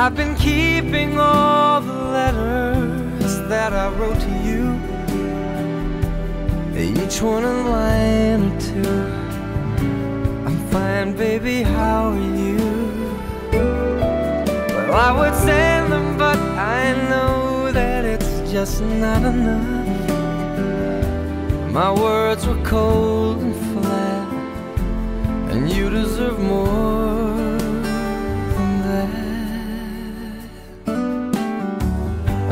I've been keeping all the letters that I wrote to you. Each one a line or two. I'm fine, baby, how are you? Well, I would send them, but I know that it's just not enough. My words were cold and flat, and you deserve more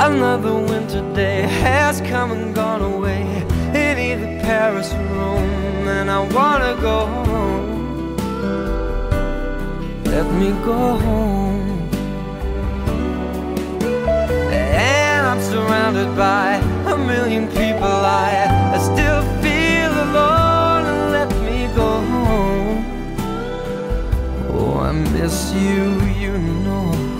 Another winter day has come and gone away in either Paris or Rome, and I wanna go home. Let me go home. And I'm surrounded by a million people. I, I still feel alone, and let me go home. Oh, I miss you, you know.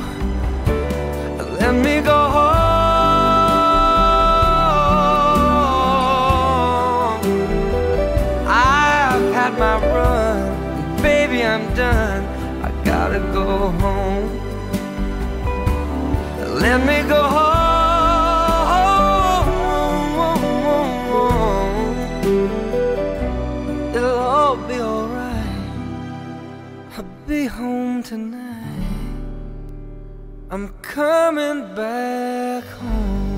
Baby, I'm done. I gotta go home. Let me go home. It'll all be alright. I'll be home tonight. I'm coming back home.